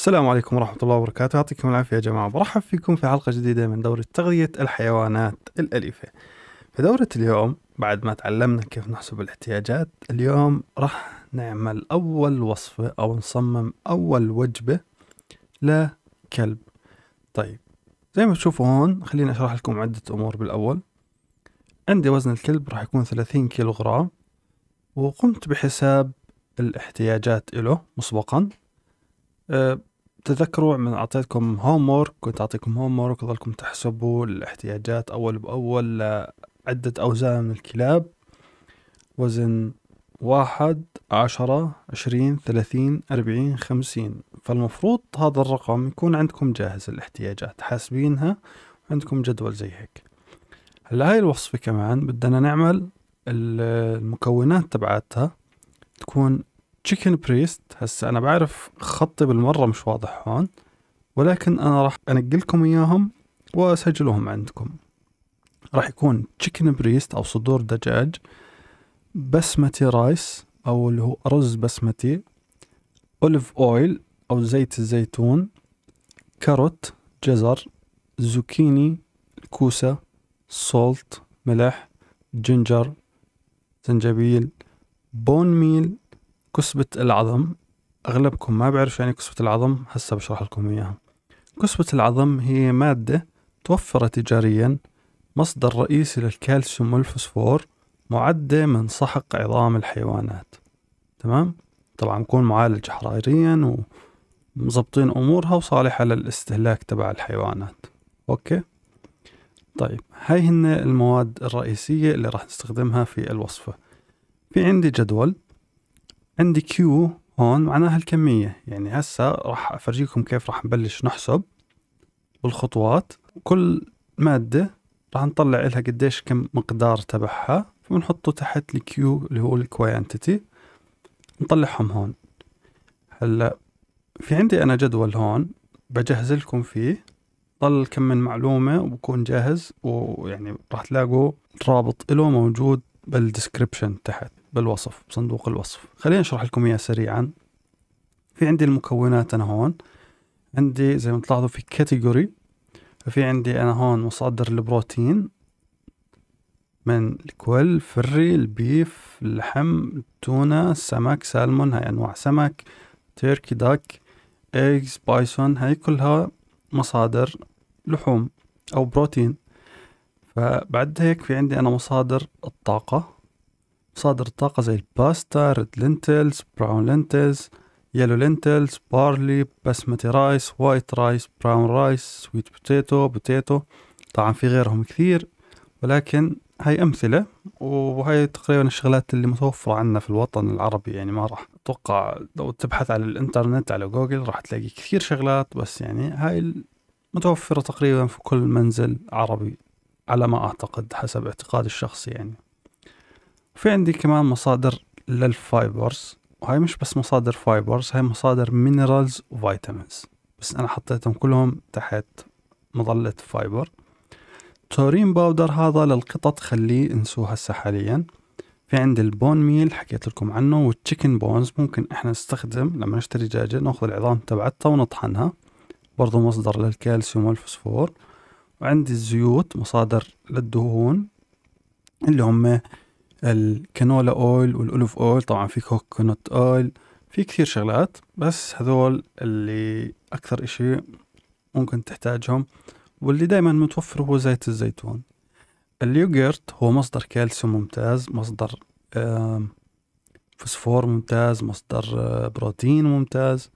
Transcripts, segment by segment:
السلام عليكم ورحمة الله وبركاته. يعطيكم العافية يا جماعة. برحب فيكم في حلقة جديدة من دورة تغذية الحيوانات الأليفة. في دورة اليوم بعد ما تعلمنا كيف نحسب الاحتياجات اليوم راح نعمل أول وصفة أو نصمم أول وجبة لكلب. طيب زي ما تشوفوا هون خليني أشرح لكم عدة أمور بالأول. عندي وزن الكلب راح يكون 30 كيلو غرام وقمت بحساب الاحتياجات له مسبقا. أه تذكروا من أعطيتكم هوم كنت أعطيكم هوم وورك وظلكم تحسبوا الاحتياجات أول بأول لعدة أوزان من الكلاب. وزن واحد عشرة عشرين ثلاثين أربعين خمسين. فالمفروض هذا الرقم يكون عندكم جاهز الاحتياجات حاسبينها وعندكم جدول زي هيك. هلا هاي الوصفة كمان بدنا نعمل المكونات تبعتها تكون chicken breast هسا أنا بعرف خطي بالمرة مش واضح هون ولكن أنا راح أنقلكم إياهم وأسجلهم عندكم. راح يكون chicken breast أو صدور دجاج basmati rice أو اللي هو رز بسمتي olive oil أو زيت الزيتون carrot جزر zucchini كوسة salt ملح ginger زنجبيل bone meal كسبة العظم أغلبكم ما بيعرف يعني كسبة العظم هسا بشرح لكم إياها. كسبة العظم هي مادة توفر تجاريا مصدر رئيسي للكالسيوم والفوسفور معدة من سحق عظام الحيوانات. تمام؟ طبعا نكون معالج حراريا ومظبطين أمورها وصالحة للاستهلاك تبع الحيوانات. okay؟ طيب هاي هن المواد الرئيسية اللي راح نستخدمها في الوصفة في عندي جدول. عندي Q هون معناها الكمية. يعني هسا راح أفرجيكم كيف راح نبلش نحسب بالخطوات. كل مادة راح نطلع لها قديش كم مقدار تبعها. فبنحطه تحت ال Q اللي هو ال quantity نطلعهم هون. هلا في عندي أنا جدول هون. بجهز لكم فيه. ضل كم من معلومة وبكون جاهز. ويعني راح تلاقوا رابط له موجود بال description تحت. بالوصف بصندوق الوصف. خليني أشرح لكم إياه سريعا. في عندي المكونات أنا هون. عندي زي ما تلاحظوا في category ففي عندي أنا هون مصادر البروتين من ال poultry ال beef اللحم التونة السمك سالمون هاي أنواع سمك turkey duck eggs bison هاي كلها مصادر لحوم أو بروتين. فبعد هيك في عندي أنا مصادر الطاقة. مصادر الطاقة زي ال pasta red lentils brown lentils yellow lentils barley basmati rice white rice brown rice sweet potato potato. طبعا في غيرهم كثير ولكن هاي أمثلة وهي تقريبا الشغلات اللي متوفرة عندنا في الوطن العربي يعني ما راح أتوقع لو تبحث على الإنترنت على جوجل راح تلاقي كثير شغلات بس يعني هاي متوفرة تقريبا في كل منزل عربي على ما أعتقد حسب اعتقادي الشخصي يعني. في عندي كمان مصادر لل fibers وهي مش بس مصادر fibers هاي مصادر minerals و vitamins بس أنا حطيتهم كلهم تحت مظلة fiber taurine powder هذا للقطط خليه انسوه هسه حاليا. في عندي ال bone meal حكيت لكم عنه وال chicken bones ممكن إحنا نستخدم لما نشتري دجاجة نأخذ العظام تبعتها ونطحنها. برضو مصدر للكالسيوم والفوسفور. وعندي الزيوت مصادر للدهون اللي هم ال canola oil وال olive oil طبعا في coconut oil في كثير شغلات بس هذول اللي أكثر إشي ممكن تحتاجهم واللي دائما متوفر هو زيت الزيتون. اليوغرت هو مصدر كالسيوم ممتاز مصدر فوسفور ممتاز مصدر آه، بروتين ممتاز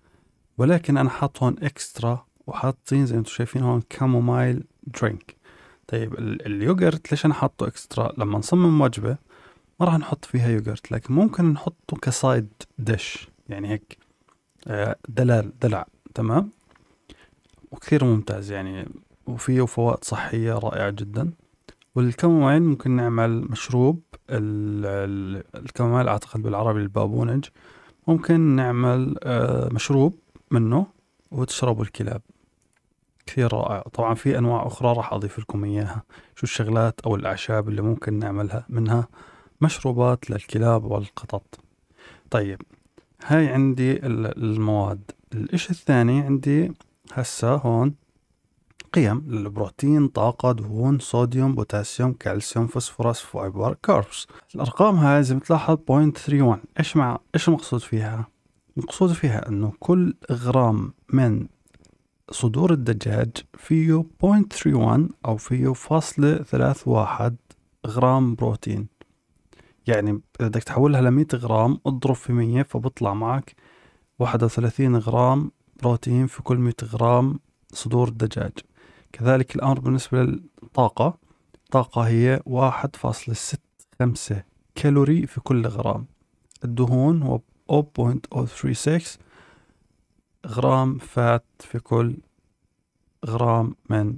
ولكن أنا حاط هون extra وحاطين زي ما أنتم شايفين هون chamomile drink. طيب اليوغرت ليش أنا حاطه extra؟ لما نصمم وجبة ما راح نحط فيها يوغرت لكن ممكن نحطه كسايد دش يعني هيك آه، دلال دلع تمام؟ وكثير ممتاز يعني وفيه فوائد صحية رائعة جدا. والكمومايل ممكن نعمل مشروب الكمومايل أعتقد بالعربي البابونج. ممكن نعمل آه، مشروب منه وتشربوا الكلاب. كثير رائع. طبعا في أنواع أخرى راح أضيف لكم إياها شو الشغلات أو الأعشاب اللي ممكن نعملها منها. مشروبات للكلاب والقطط. طيب هاي عندي المواد. الإشي الثاني عندي هسا هون قيم للبروتين طاقة دهون صوديوم بوتاسيوم كالسيوم فوسفورس fiber carbs. الأرقام هاي زي ما تلاحظ 0.31 إيش مع إيش المقصود فيها؟ المقصود فيها إنه كل غرام من صدور الدجاج فيه 0.31 أو فيه فاصلة ثلاث واحد غرام بروتين. يعني إذا بدك تحولها ل 100 غرام اضرب في 100 فبطلع معك 31 غرام بروتين في كل 100 غرام صدور الدجاج كذلك الأمر بالنسبة للطاقة الطاقة هي 1.65 كالوري في كل غرام. الدهون هو 0.036 غرام fat في كل غرام من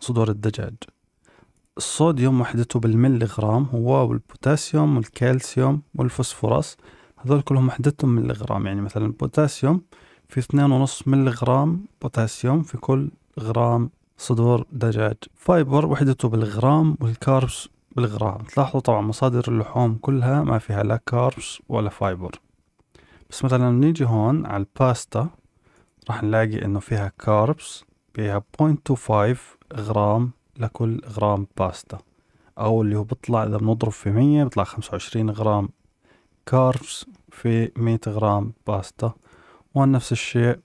صدور الدجاج. الصوديوم وحدته بالملي غرام هو والبوتاسيوم والكالسيوم والفوسفورس هذول كلهم وحدتهم ملي غرام يعني مثلا البوتاسيوم في اثنين ونص ملي غرام بوتاسيوم في كل غرام صدور دجاج. fiber وحدته بالغرام وال carbs بالغرام. تلاحظوا طبعا مصادر اللحوم كلها ما فيها لا carbs ولا fiber. بس مثلا نيجي هون على الباستا راح نلاقي إنه فيها carbs فيها 0.25 غرام لكل غرام باستا. أو اللي هو بيطلع إذا بنضرب في مية بيطلع خمسة وعشرين غرام carbs في مية غرام باستا. وهون نفس الشيء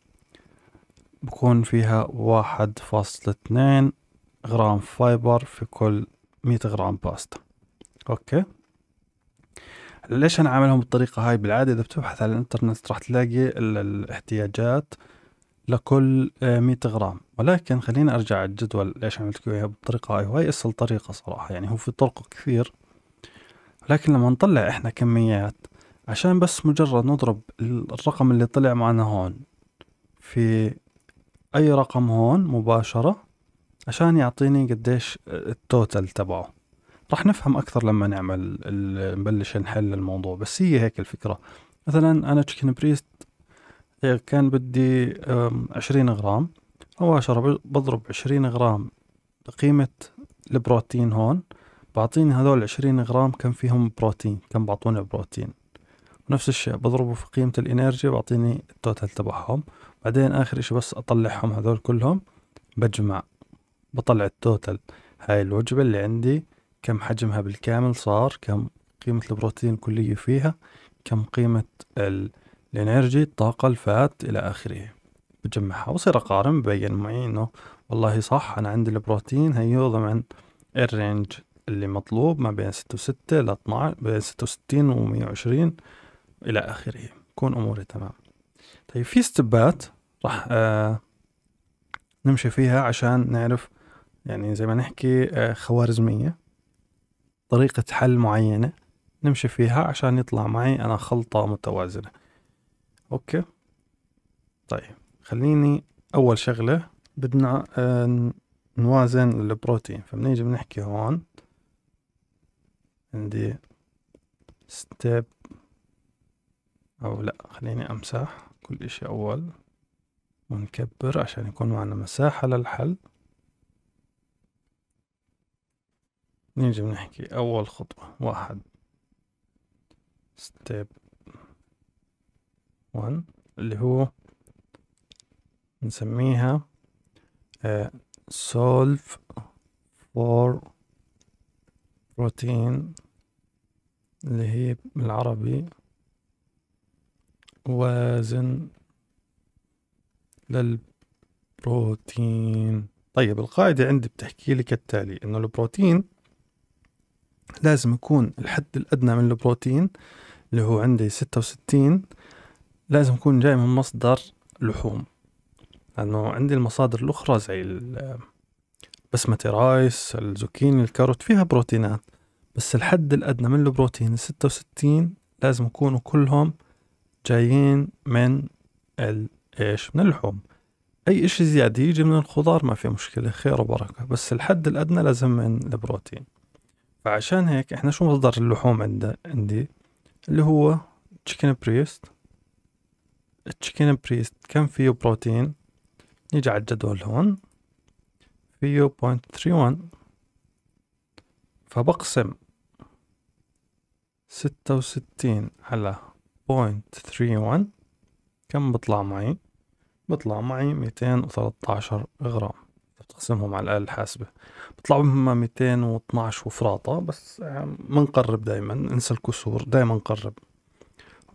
بكون فيها واحد فاصلة اثنين غرام fiber في كل مية غرام pasta. okay؟ ليش أنا عاملهم بالطريقة هاي بالعادة؟ إذا بتبحث على الإنترنت راح تلاقي الاحتياجات. لكل 100 غرام. ولكن خليني أرجع الجدول ليش عملت اياها بالطريقة هاي. وهي اسهل طريقة صراحة يعني هو في طرق كثير. لكن لما نطلع إحنا كميات عشان بس مجرد نضرب الرقم اللي طلع معنا هون في أي رقم هون مباشرة عشان يعطيني قديش ال total تبعه. راح نفهم أكثر لما نعمل نبلش نحل الموضوع. بس هي هيك الفكرة. مثلا أنا chicken breast كان بدي عشرين غرام. مباشرة بضرب عشرين غرام بقيمة البروتين هون. بعطيني هذول عشرين غرام كم فيهم بروتين كم بعطوني بروتين. نفس الشيء بضربه في قيمة ال energy بعطيني ال total تبعهم. بعدين آخر إشي بس أطلعهم هذول كلهم. بجمع بطلع ال total هاي الوجبة اللي عندي كم حجمها بالكامل صار كم قيمة البروتين الكلية فيها كم قيمة ال energy الطاقة ال fat إلى آخره. بجمعها. وصير اقارن ببين معي إنه والله صح أنا عندي البروتين هيو ضمن ال range اللي مطلوب ما بين ستة وستة ل 12 بين ستة وستين ومية وعشرين إلى آخره. كون أموري تمام. طيب في ستبات راح آه نمشي فيها عشان نعرف يعني زي ما نحكي آه خوارزمية طريقة حل معينة. نمشي فيها عشان يطلع معي أنا خلطة متوازنة. أوكي. طيب خليني أول شغلة بدنا آه نوازن البروتين. فبنيجي بنحكي هون. عندي step أو لأ خليني أمسح كل إشي أول. ونكبر عشان يكون معنا مساحة للحل. نيجي بنحكي أول خطوة. واحد. step ون اللي هو نسميها uh, solve for protein اللي هي بالعربي وازن للبروتين. طيب القاعدة عندي بتحكي لي كالتالي إنه البروتين لازم يكون الحد الأدنى من البروتين اللي هو عندي ستة وستين لازم يكون جاي من مصدر لحوم. لأنه عندي المصادر الأخرى زي بسمتي رايس الزوكيني الكاروت فيها بروتينات. بس الحد الأدنى من البروتين ستة وستين لازم يكونوا كلهم جايين من إيش؟ من اللحوم. أي إشي زيادة يجي من الخضار ما في مشكلة خير وبركة. بس الحد الأدنى لازم من البروتين. فعشان هيك إحنا شو مصدر اللحوم عند عندي؟ اللي هو chicken breast ال chicken breast كم فيه بروتين نيجي على الجدول هون. فيه point three one فبقسم ستة وستين على point three one كم بطلع معي؟ بطلع معي ميتين وثلاثة غرام. بتقسمهم على الآلة الحاسبة بيطلعوا هم ميتين واثناش وفراطة بس منقرب دايما. انسى الكسور دايما نقرب.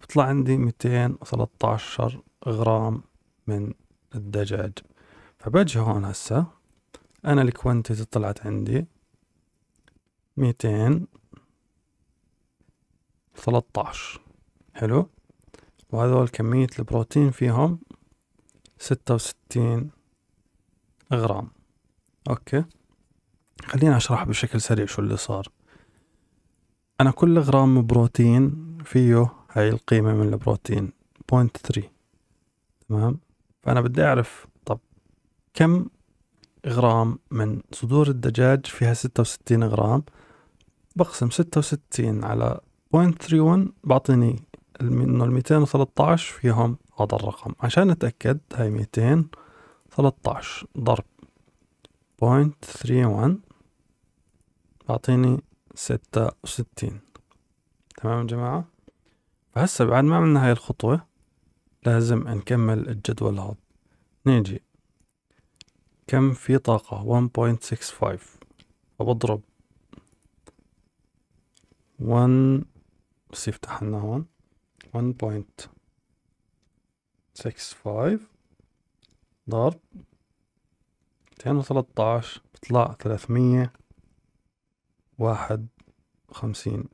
بيطلع عندي ميتين وثلاثة عشر غرام من الدجاج. فبجي هون هسا أنا الكوانتيتي طلعت عندي ميتين ثلاثة حلو؟ وهذول كمية البروتين فيهم ستة وستين غرام. okay؟ خليني أشرح بشكل سريع شو اللي صار. أنا كل غرام بروتين فيه هاي القيمة من البروتين. point three تمام؟ فأنا بدي أعرف طب كم غرام من صدور الدجاج فيها ستة وستين غرام؟ بقسم ستة وستين على point three one بعطيني إنه الميتين وثلاثة فيهم هذا الرقم. عشان نتأكد هاي ميتين ثلاثة ضرب point three one بعطيني ستة وستين. تمام يا جماعة؟ فهسا بعد ما عملنا هاي الخطوة لازم نكمل الجدول هذا. نيجي. كم في طاقة؟ 1.65 فبضرب 1 بس يفتح لنا هون. 1.65 ضرب. 213 بطلع 351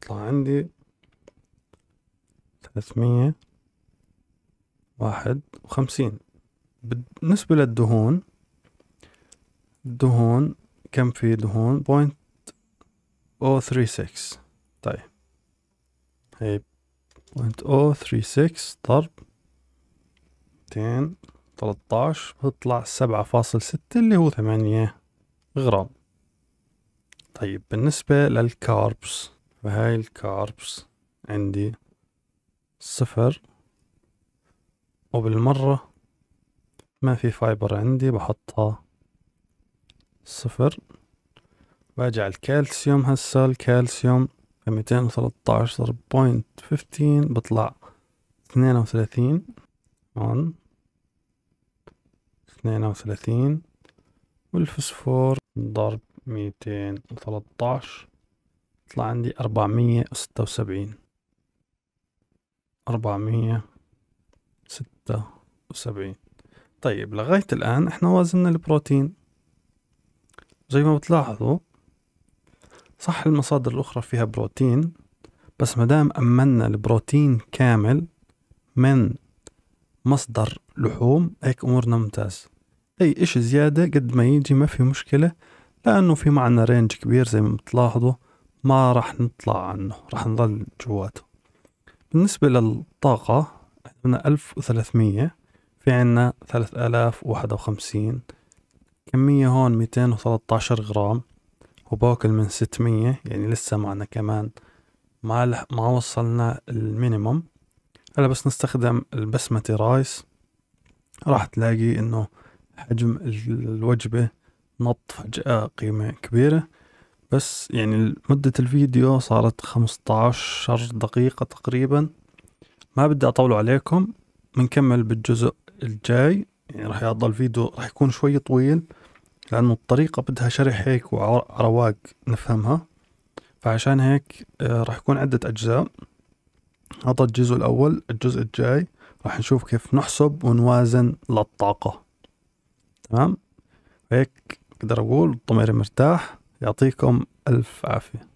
بطلع عندي 351 بالنسبة للدهون الدهون كم في دهون؟ point O three six طيب. هي point O three six ضرب ميتين تلتاش بيطلع سبعة فاصل ستة اللي هو ثمانية غرام. طيب بالنسبة لل carbs فهاي ال carbs عندي صفر. وبالمرة ما في fiber عندي بحطها صفر. باجي الكالسيوم هسا الكالسيوم ميتين وثلاثة point fifteen بطلع اثنين وثلاثين. هون اثنين وثلاثين. والفسفور ضرب ميتين وثلاثة طلع عندي أربعمية وستة وسبعين. أربعمية ستة وسبعين. طيب لغاية الآن إحنا وازننا البروتين. زي ما بتلاحظوا صح المصادر الأخرى فيها بروتين بس مدام أمنا البروتين كامل من مصدر لحوم هيك أمورنا ممتاز. أي إشي زيادة قد ما يجي ما في مشكلة لأنه في معنا رينج كبير زي ما بتلاحظوا ما راح نطلع عنه راح نضل جواته بالنسبة للطاقة عندنا ألف وثلاثمية في عنا ثلاث آلاف وواحد وخمسين. كمية هون ميتين وثلاثة عشر غرام وباكل من ستمية يعني لسه معنا كمان ما ما وصلنا المينيموم. هلا بس نستخدم البسمتي رايس. راح تلاقي إنه حجم الوجبة نط فجأة قيمة كبيرة. بس يعني مدة الفيديو صارت خمسطعش دقيقة تقريبا. ما بدي أطول عليكم بنكمل بالجزء الجاي. يعني راح يضل الفيديو راح يكون شوي طويل لأنه الطريقة بدها شرح هيك وعرواق نفهمها. فعشان هيك آه، راح يكون عدة أجزاء. هذا الجزء الأول الجزء الجاي راح نشوف كيف نحسب ونوازن للطاقة. تمام؟ هيك أقدر أقول ضميري مرتاح. يعطيكم ألف عافية.